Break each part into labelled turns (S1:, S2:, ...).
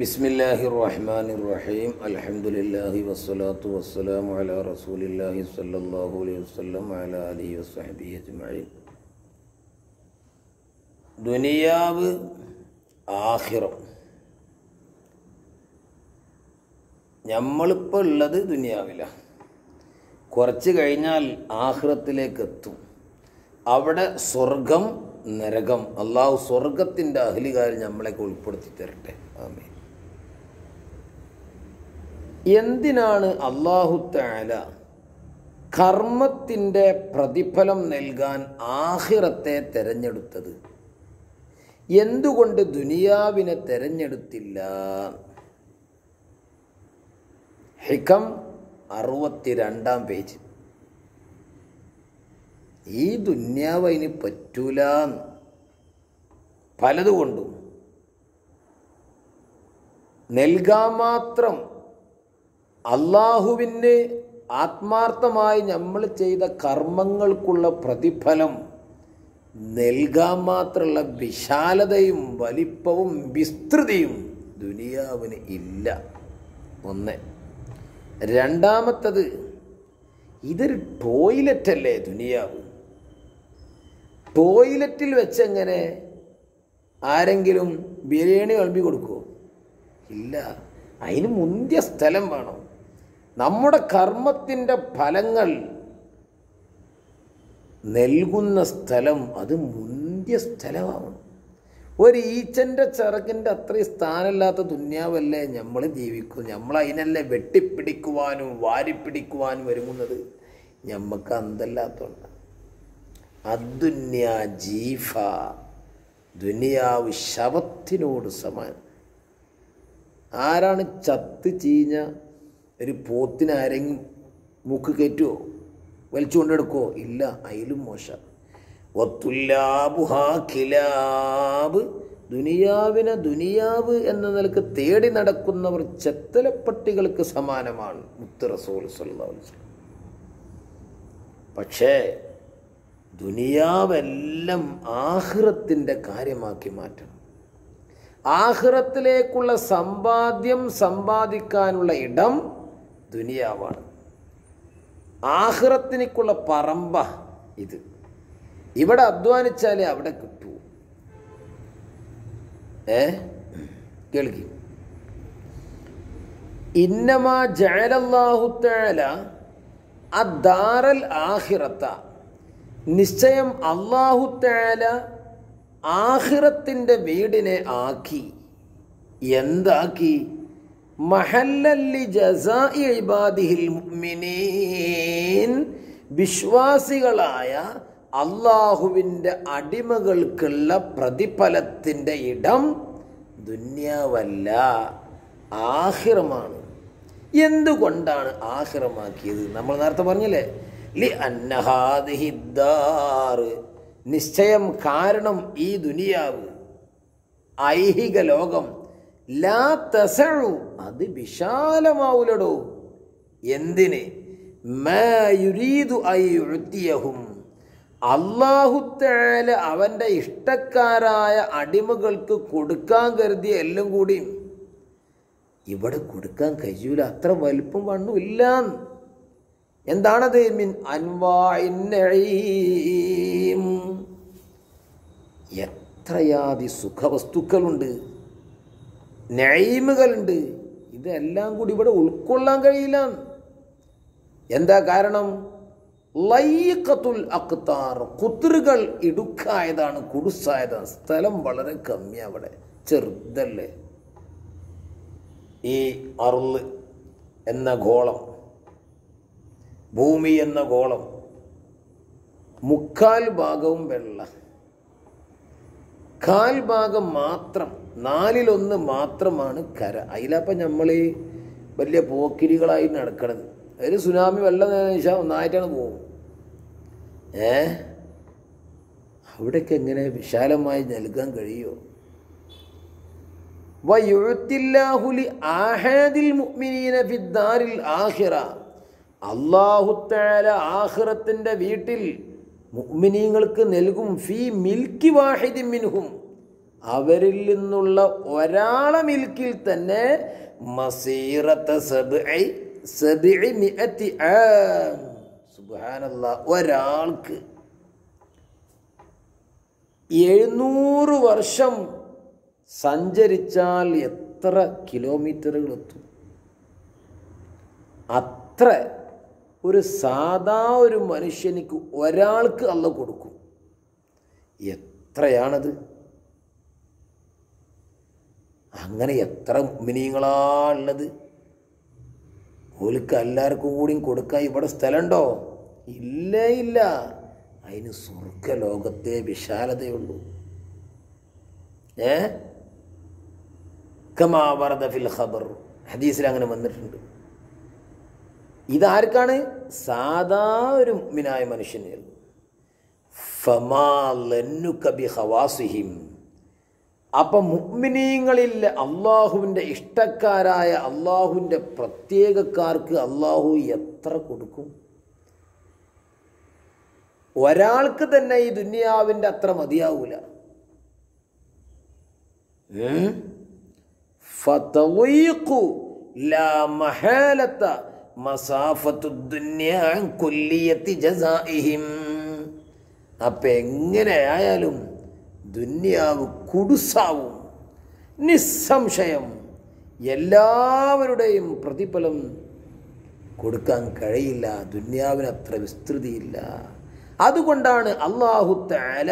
S1: ബിസ്മില്ലാഹി റഹ്മാൻ റഹീം അലഹമുല്ലാഹി വസ്സലാത്തു വസ്സലാം അല റസൂലില്ലാഹി സല്ലാഹു അലൈഹി വസ്ലം അല അലി വസ്ബി അജ്മീൻ ദുനിയാവ് ആഹിറം. നമ്മളിപ്പോൾ ഉള്ളത് ദുനിയാവില്ല കുറച്ച് കഴിഞ്ഞാൽ ആഹ്റത്തിലേക്ക് എത്തും അവിടെ സ്വർഗം നരകം. അള്ളാഹു സ്വർഗത്തിന്റെ അഹ്ലികാരി നമ്മളെയൊക്കെ ഉൾപ്പെടുത്തി തരട്ടെ. ആമേ എന്തിനാണ് അള്ളാഹു താല കർമ്മത്തിന്റെ പ്രതിഫലം നൽകാൻ ആഹിറത്തെ തെരഞ്ഞെടുത്തത്? എന്തുകൊണ്ട് ദുനിയാവിനെ തെരഞ്ഞെടുത്തില്ല? ഹിക്കം അറുപത്തിരണ്ടാം പേജ്. ഈ ദുന്യാവ് അതിന് പറ്റൂല. പലതുകൊണ്ടും. നൽകാൻ മാത്രം അള്ളാഹുവിന് ആത്മാർത്ഥമായി നമ്മൾ ചെയ്ത കർമ്മങ്ങൾക്കുള്ള പ്രതിഫലം നൽകാൻ മാത്രമുള്ള വിശാലതയും വലിപ്പവും വിസ്തൃതിയും ദുനിയാവിന് ഇല്ല. ഒന്ന്. രണ്ടാമത്തത് ഇതൊരു ടോയ്ലറ്റ് അല്ലേ ദുനിയാവ്? ടോയ്ലറ്റിൽ വെച്ചെങ്ങനെ ആരെങ്കിലും ബിരിയാണി വിളമ്പി കൊടുക്കുമോ ഇല്ല. അതിന് മുന്തിയ സ്ഥലം വേണം. നമ്മുടെ കർമ്മത്തിന്റെ ഫലങ്ങൾ നൽകുന്ന സ്ഥലം അത് മുന്തിയ സ്ഥലമാവണം ഒരു ഈച്ചന്റെ ചിറകിന്റെ അത്രയും സ്ഥാനമില്ലാത്ത ദുന്യാവല്ലേ നമ്മൾ ജീവിക്കും? നമ്മൾ അതിനല്ലേ വെട്ടിപ്പിടിക്കുവാനും വാരിപ്പിടിക്കുവാനും ഒരുങ്ങുന്നത്? ഞമ്മക്ക് അന്തല്ലാത്തതുണ്ട് അദ്ദുന്യ ജീഫ. ദുനിയാവ് ശവത്തിനോട് സമാനം. ആരാണ് ചത്ത് ചീഞ്ഞ ഒരു പോത്തിന് ആരെങ്കിലും മൂക്ക് കയറ്റുമോ വലിച്ചു കൊണ്ടെടുക്കുമോ ഇല്ല അതിലും മോശം. കിലാബ് ദുനിയാവിനെ ദുനിയാവ് എന്ന നിലയ്ക്ക് തേടി നടക്കുന്നവർ ചെത്തലപ്പട്ടികൾക്ക് സമാനമാണ് മുത്ത് റസൂൽ പക്ഷേ ദുനിയാവെല്ലാം ആഹ്റത്തിന്റെ കാര്യമാക്കി മാറ്റണം. ആഹ്റത്തിലേക്കുള്ള സമ്പാദ്യം സമ്പാദിക്കാനുള്ള ഇടം ദുനിയാവാണ്. ആഹ്റത്തിനേക്കുള്ള പറമ്പ ഇത്. ഇവിടെ അധ്വാനിച്ചാലേ അവിടെ കിട്ടൂ. ഏ? കേൾക്കി. ഇന്നമാ ജയലല്ലാഹുത്തേല അദ്ദാറൽ ആഹിറത്ത. നിശ്ചയം അള്ളാഹുത്തേല ആഹിറത്തിന്റെ വീടിനെ ആക്കി. എന്താക്കി? ജസാഇ മുഅ്മിനീൻ. വിശ്വാസികളായ അള്ളാഹുവിന്റെ അടിമകൾക്കുള്ള പ്രതിഫലത്തിന്റെ ഇടം ദുന്യാവല്ല ആഹിറമാണ്. എന്തുകൊണ്ടാണ് ആഹിറമാക്കിയത്? നമ്മൾ നേരത്തെ പറഞ്ഞില്ലേ? ലി അന്നഹാദിഹിദ്ദാറ് നിശ്ചയം കാരണം ഈ ദുനിയാവ്. ഐഹിക ലോകം. ലാ തസഴു അത് വിശാലമാവൂലടോ എന്തിന് അള്ളാഹുത്തേല അവന്റെ ഇഷ്ടക്കാരായ അടിമകൾക്ക് കൊടുക്കാൻ കരുതിയ എല്ലാം കൂടി. ഇവിടെ കൊടുക്കാൻ കഴിയൂല. അത്ര വലുപ്പം വണ്ണുമില്ല എന്താണത്? മിൻ അൻവായിന്നഴീം എത്രയാതി സുഖവസ്തുക്കളുണ്ട്. നെയ്മുകളുണ്ട് ഇതെല്ലാം കൂടി ഇവിടെ ഉൾക്കൊള്ളാൻ കഴിയില്ല. എന്താ കാരണം? ലൈക്കത്തുൽ അക്താർ കുത്തിറുകൾ ഇടുക്കായതാണ് കുടുസായതാണ് സ്ഥലം വളരെ കമ്മി അവിടെ. ചെറുതല്ലേ? ഈ അറുൾ എന്ന ഗോളം ഭൂമി എന്ന ഗോളം മുക്കാൽ ഭാഗവും വെള്ള. കാൽ ഭാഗം മാത്രം നാലിലൊന്ന് മാത്രമാണ് കര. അതിലപ്പം നമ്മൾ വലിയ പോക്കിരികളായി നടക്കണത്. ഒരു സുനാമി വെള്ളം വെച്ചാൽ ഒന്നായിട്ടാണ് പോകും. ഏ? അവിടേക്ക് എങ്ങനെ വിശാലമായി നൽകാൻ കഴിയുമോ അള്ളാഹുത്താല ആഹിറത്തിന്റെ വീട്ടിൽ മുഅ്മിനീങ്ങൾക്ക് നൽകും ഫീ മിൽക്കി വാഹിദി മിൻഹും. അവരിൽ നിന്നുള്ള ഒരാളെ മിൽക്കിൽ തന്നെ മിഅത്തി ഒരാൾക്ക് എഴുന്നൂറ് വർഷം സഞ്ചരിച്ചാൽ എത്ര കിലോമീറ്ററുകൾ എത്തും? അത്ര ഒരു സാധാ ഒരു മനുഷ്യനിക്ക് ഒരാൾക്ക് അല്ല കൊടുക്കും. എത്രയാണത്? അങ്ങനെ എത്ര മിനിങ്ങളാ ഉള്ളത് ഓൽക്ക് എല്ലാവർക്കും കൂടിയും കൊടുക്കാൻ ഇവിടെ സ്ഥലമുണ്ടോ? ഇല്ല ഇല്ല. അതിന് സ്വർഗ ലോകത്തെ വിശാലതയുള്ളൂ. ഏ? ഫിൽ ഖബർ. ഹദീസിൽ അങ്ങനെ വന്നിട്ടുണ്ട്. ഇതാർക്കാണ്? സാധാ ഒരു മിനായ മനുഷ്യനായിരുന്നു ഫമാ ലന്നുക ബി ഖവാസിഹിം അപ്പം മുഗ്മിനീങ്ങളിൽ അള്ളാഹുവിന്റെ ഇഷ്ടക്കാരായ അള്ളാഹുവിന്റെ പ്രത്യേകക്കാർക്ക് അള്ളാഹു എത്ര കൊടുക്കും? ഒരാൾക്ക് തന്നെ ഈ ദുന്യാവിന്റെ അത്ര മതിയാവൂല. അപ്പൊ എങ്ങനെ ലാ ദുന്യാവ് കുടുസാവും നിസ്സംശയം എല്ലാവരുടെയും പ്രതിഫലം കൊടുക്കാൻ കഴിയില്ല ദുന്യാവിന് അത്ര വിസ്തൃതിയില്ല. അതുകൊണ്ടാണ് അള്ളാഹു താല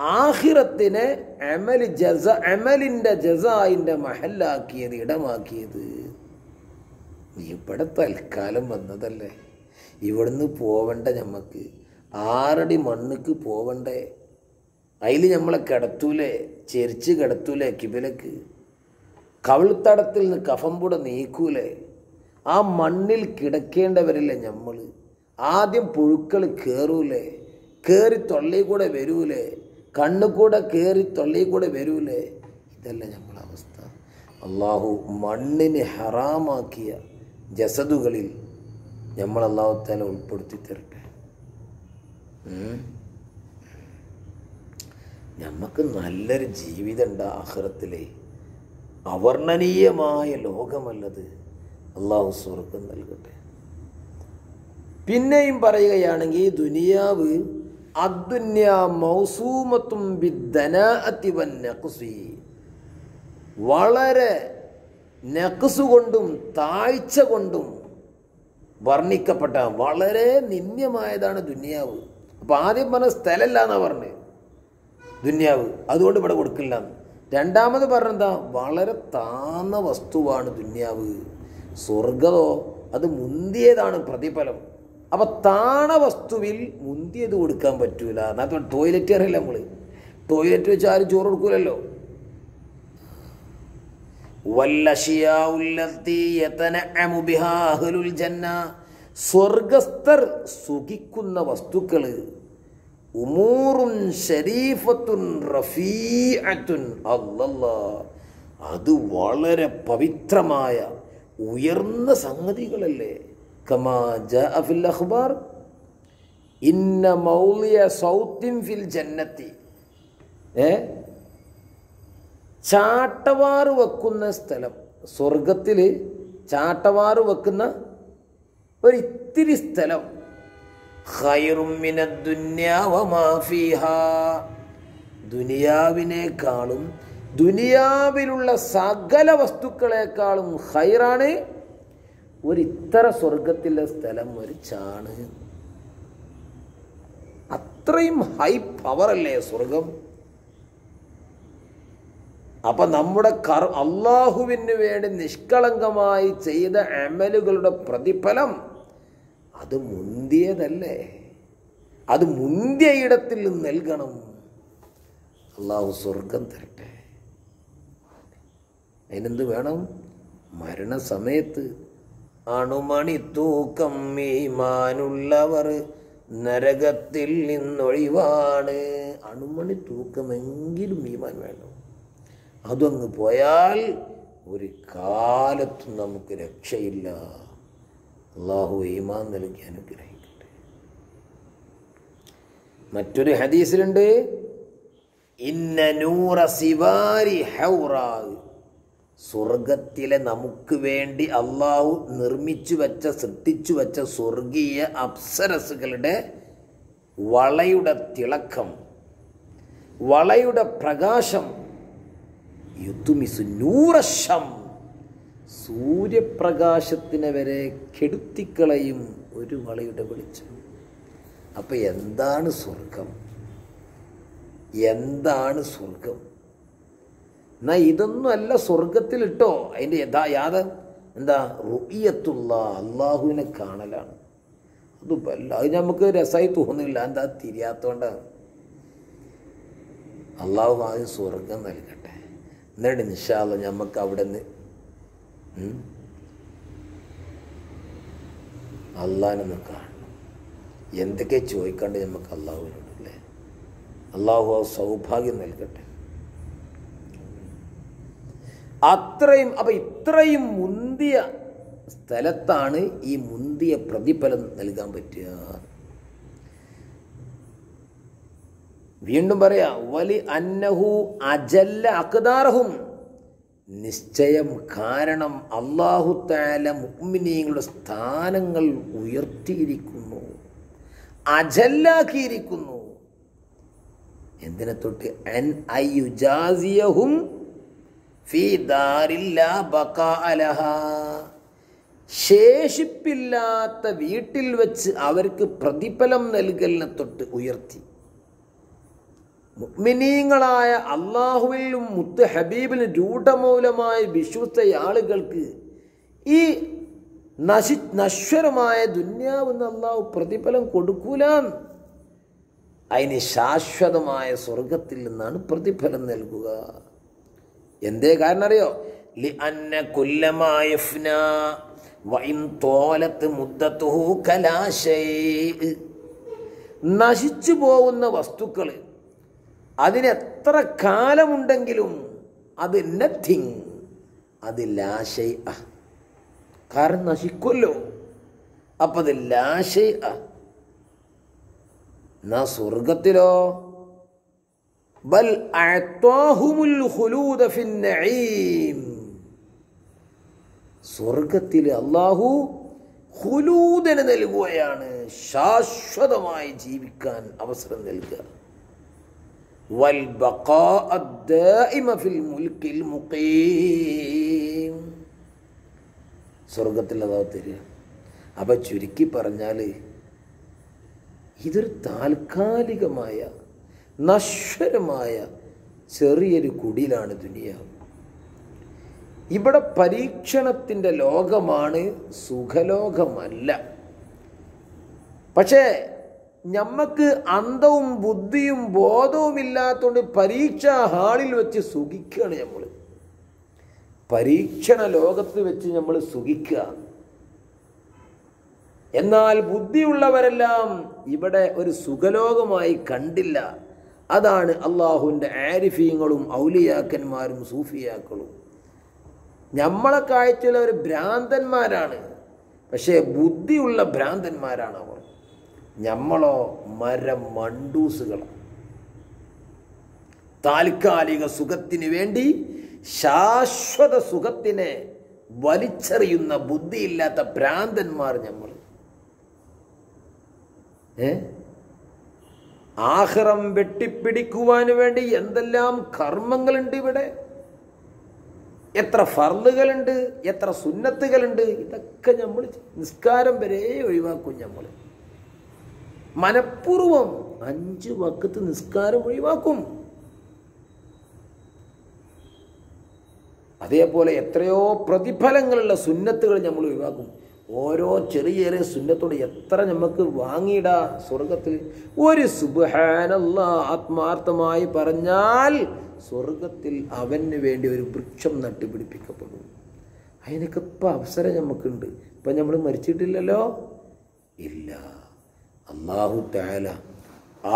S1: ആഹിറത്തിനെ അമൽ ജസ അമലിന്റെ ജസായിന്റെ മഹല്ലാക്കിയത് ഇടമാക്കിയത്. ഇവിടെ തൽക്കാലം വന്നതല്ലേ? ഇവിടുന്ന് പോവണ്ട നമുക്ക് ആറടി മണ്ണുക്ക് പോവണ്ടേ? അതിൽ നമ്മളെ കിടത്തൂലേ ചെരിച്ച് കിടത്തൂലേ കിബിലക്ക്. കവിൾത്തടത്തിൽ നിന്ന് കഫംപുട നീക്കൂലേ. ആ മണ്ണിൽ കിടക്കേണ്ടവരില്ലേ നമ്മൾ ആദ്യം പുഴുക്കൾ കയറൂലേ കയറി തൊള്ളി കൂടെ വരൂലേ. കണ്ണു കൂടെ കയറി തൊള്ളി കൂടെ വരൂലേ. ഇതല്ല നമ്മളെ അവസ്ഥ. അള്ളാഹു മണ്ണിന് ഹറാമാക്കിയ ജസദുകളിൽ നമ്മൾ അള്ളാഹുത്താല ഉൾപ്പെടുത്തി തരട്ടെ. നമുക്ക് നല്ലൊരു ജീവിതം ഉണ്ട് ആഹ്റത്തിലെ. അവർണനീയമായ ലോകമല്ലത്. അള്ളാഹു സ്വർഗം നൽകട്ടെ. പിന്നെയും പറയുകയാണെങ്കിൽ ദുനിയാവ് വൻ വളരെ നഖ്സ് കൊണ്ടും താഴ്ച കൊണ്ടും വർണിക്കപ്പെട്ട വളരെ നിന്ദ്യമായതാണ് ദുനിയാവ്. അപ്പോൾ ആദ്യം പറഞ്ഞ സ്ഥലമല്ല എന്നാണ് പറഞ്ഞത് ദുന്യാവ്. അതുകൊണ്ട് ഇവിടെ കൊടുക്കില്ല. രണ്ടാമത് പറഞ്ഞെന്താ? വളരെ താന്ന വസ്തുവാണ് ദുന്യാവ്. സ്വർഗതോ അത് മുന്തിയതാണ് പ്രതിഫലം. അപ്പോൾ താണ വസ്തുവിൽ മുന്തിയത് കൊടുക്കാൻ പറ്റൂല. എന്നാൽ ടോയ്ലറ്റ് അറിയില്ല നമ്മൾ ടോയ്ലറ്റ് വെച്ച് ആരും ചോറ് കൊടുക്കൂലല്ലോ. സ്വർഗസ്ഥർ സുഖിക്കുന്ന വസ്തുക്കൾ ഉമൂറുൻ ഷരീഫത്തുൻ റഫീഅത്തുൻ അല്ലല്ലാ അത് വളരെ പവിത്രമായ ഉയർന്ന സംഗതികളല്ലേ? കമാ ജാഅ ഫിൽ അഖ്ബാർ ഇന്ന മൗലിയ സൗത്തിൻ ഫിൽ ജന്നത്തി. ഏ? ചാട്ടവാറ് വെക്കുന്ന സ്ഥലം. സ്വർഗത്തിൽ ചാട്ടവാറ് വെക്കുന്ന ഒരു ഇത്തിരി സ്ഥലം. ദുനിയാവിനേക്കാളും ദുനിയാവിലുള്ള സകല വസ്തുക്കളെക്കാളും ഹൈറാണ് ഒരു ഇത്ര സ്വർഗത്തിലെ സ്ഥലം ഒരു ചാണ് അത്രയും ഹൈ പവർ അല്ലേ സ്വർഗം? അപ്പൊ നമ്മുടെ കർ അള്ളാഹുവിന് വേണ്ടി നിഷ്കളങ്കമായി ചെയ്ത അമലുകളുടെ പ്രതിഫലം അത് മുന്തിയതല്ലേ? അത് മുന്തിയ ഇടത്തിൽ നൽകണം. അള്ളാഹു സ്വർഗം തരട്ടെ. അതിനെന്ത് വേണം? മരണസമയത്ത് അണുമണി തൂക്കം മീമാനുള്ളവർ നരകത്തിൽ നിന്നൊഴിവാണ്. അണുമണി തൂക്കമെങ്കിലും മീമാൻ വേണം. അതങ്ങ് പോയാൽ ഒരു കാലത്തും നമുക്ക് രക്ഷയില്ല. അള്ളാഹു ഈമാൻ നൽകി അനുഗ്രഹിക്കട്ടെ. മറ്റൊരു ഹദീസിലുണ്ട് ഇന്ന നൂറ സിവാരി ഹൗറാവ് സ്വർഗത്തിലെ നമുക്ക് വേണ്ടി അള്ളാഹു നിർമ്മിച്ചു വച്ച സൃഷ്ടിച്ചു വച്ച സ്വർഗീയ അപ്സരസുകളുടെ വളയുടെ തിളക്കം വളയുടെ പ്രകാശം യുത്തുമിസു നൂറശം സൂര്യപ്രകാശത്തിനെ വരെ കെടുത്തിക്കളയും ഒരു വളയുടെ വെളിച്ചം. അപ്പം എന്താണ് സ്വർഗം? എന്താണ് സ്വർഗം? എന്നാ ഇതൊന്നും അല്ല സ്വർഗത്തിൽ അതിന്റെ യഥാ യാത എന്താ? റുയ്യത്തുള്ള അള്ളാഹുവിനെ കാണലാണ്. അത് അത് നമുക്ക് രസമായി തോന്നില്ല എന്താ തിരിയാത്തോണ്ടാണ് അള്ളാഹു ആദ്യം സ്വർഗം നൽകട്ടെ. എന്നിട്ട് നിശാല നമുക്ക് അവിടെ നിന്ന് അള്ളാഹിനൊന്ന് കാണണം. എന്തൊക്കെ ചോദിക്കാണ്ട് നമുക്ക് അള്ളാഹുവിനോട് അല്ലേ? അള്ളാഹു ആ സൗഭാഗ്യം നൽകട്ടെ. അത്രയും അപ്പൊ ഇത്രയും മുന്തിയ സ്ഥലത്താണ് ഈ മുന്തിയ പ്രതിഫലം നൽകാൻ പറ്റുക. വീണ്ടും പറയാ വലി അന്നഹു അജല്ല അക്താറഹും നിശ്ചയം കാരണം അള്ളാഹു താല മുഅ്മിനീങ്ങളുടെ സ്ഥാനങ്ങൾ ഉയർത്തിയിരിക്കുന്നു. അജല്ലാക്കിയിരിക്കുന്നു. എന്തിനെ തൊട്ട്? അൻ അയ്യുജാസിയഹും ശേഷിപ്പില്ലാത്ത വീട്ടിൽ വെച്ച് അവർക്ക് പ്രതിഫലം നൽകലിനെ തൊട്ട് ഉയർത്തി. മുഗ്മിനീങ്ങളായ അള്ളാഹുവിലും മുത്ത് ഹബീബിന് രൂഢമൂലമായി വിശ്വസ്ത ആളുകൾക്ക് ഈ നശി നശ്വരമായ ദുന്യാവെന്ന് അള്ളാഹു പ്രതിഫലം കൊടുക്കൂല. അതിന് ശാശ്വതമായ സ്വർഗത്തിൽ നിന്നാണ് പ്രതിഫലം നൽകുക. എന്തേ കാരണം അറിയോ? ലി അന്ന കുല്ലമായ വൈൻ തോലത്ത് മുദ്ദത്തുഹു കലാശൈ നശിച്ചു പോകുന്ന വസ്തുക്കൾ അതിനെത്ര കാലമുണ്ടെങ്കിലും അത് നത്തിങ് അത് ലാശയ കാരണം നശിക്കുമല്ലോ അപ്പം അത് ലാശൈ എന്നാ സ്വർഗത്തിലോ ബൽ സ്വർഗത്തിൽ അള്ളാഹു ഹുലൂദന് നൽകുകയാണ്. ശാശ്വതമായി ജീവിക്കാൻ അവസരം നൽകുക. വൽ ബഖാഅ الدائم في الملك المقيم സ്വർഗത്തിൽ അതാ തരിക അപ്പം ചുരുക്കി പറഞ്ഞാൽ ഇതൊരു താൽക്കാലികമായ നശ്വരമായ ചെറിയൊരു കുടിലാണ് ദുനിയാവ് ഇവിടെ പരീക്ഷണത്തിൻ്റെ ലോകമാണ് സുഖലോകമല്ല പക്ഷേ ഞമ്മക്ക് അന്തവും ബുദ്ധിയും ബോധവും ഇല്ലാത്തതുകൊണ്ട് പരീക്ഷാ ഹാളിൽ വെച്ച് സുഖിക്കുകയാണ് നമ്മൾ പരീക്ഷണ ലോകത്ത് വെച്ച് നമ്മൾ സുഖിക്കുക. എന്നാൽ ബുദ്ധിയുള്ളവരെല്ലാം ഇവിടെ ഒരു സുഖലോകമായി കണ്ടില്ല. അതാണ് അള്ളാഹുവിന്റെ ആരിഫീങ്ങളും ഔലിയാക്കന്മാരും സൂഫിയാക്കളും. നമ്മളെ കാഴ്ചയിൽ അവർ ഭ്രാന്തന്മാരാണ്. പക്ഷേ ബുദ്ധിയുള്ള ഭ്രാന്തന്മാരാണ് അവർ. നമ്മളോ മരം മണ്ടൂസുകളാണ് താൽക്കാലിക സുഖത്തിന് വേണ്ടി ശാശ്വത സുഖത്തിനെ വലിച്ചെറിയുന്ന ബുദ്ധിയില്ലാത്ത ഭ്രാന്തന്മാർ നമ്മൾ ആഹ്റം വെട്ടിപ്പിടിക്കുവാൻ വേണ്ടി എന്തെല്ലാം കർമ്മങ്ങളുണ്ട് ഇവിടെ? എത്ര ഫർളുകളുണ്ട് എത്ര സുന്നത്തുകളുണ്ട് ഇതൊക്കെ നമ്മൾ നിസ്കാരം വരെ ഒഴിവാക്കും നമ്മൾ മനഃപൂർവം അഞ്ച് വക്കത്ത് നിസ്കാരം ഒഴിവാക്കും. അതേപോലെ എത്രയോ പ്രതിഫലങ്ങളുള്ള സുന്നത്തുകൾ നമ്മൾ ഒഴിവാക്കും. ഓരോ ചെറിയ ചെറിയ സുന്നത്തോട് എത്ര നമുക്ക് വാങ്ങിയിടാ സ്വർഗത്തിൽ ഒരു സുബഹാനല്ല ആത്മാർത്ഥമായി പറഞ്ഞാൽ സ്വർഗത്തിൽ അവന് വേണ്ടി ഒരു വൃക്ഷം നട്ടുപിടിപ്പിക്കപ്പെടും. അതിനൊക്കെ ഇപ്പം അവസരം നമുക്കുണ്ട്. ഇപ്പം നമ്മൾ മരിച്ചിട്ടില്ലല്ലോ? ഇല്ല. അള്ളാഹു താല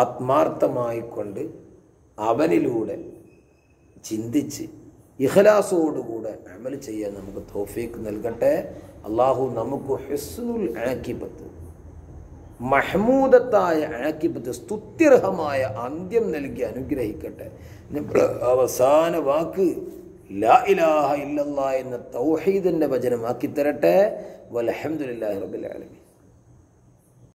S1: ആത്മാർത്ഥമായിക്കൊണ്ട് അവനിലൂടെ ചിന്തിച്ച് ഇഹലാസോടുകൂടെ അമൽ ചെയ്യാൻ നമുക്ക് തോഫീക്ക് നൽകട്ടെ. അള്ളാഹു നമുക്ക് ഹെസ്നുൽ ആക്കിപ്പത്ത് മഹ്മൂദത്തായ ആക്കിപ്പത്ത് സ്തുത്യർഹമായ അന്ത്യം നൽകി അനുഗ്രഹിക്കട്ടെ. അവസാന വാക്ക് ലാ ഇലാഹ എന്ന തൗഹീദിന്റെ വചനമാക്കി തരട്ടെ വലഹമുല്ലാ റബ്ബിൽ ആലമീൻ.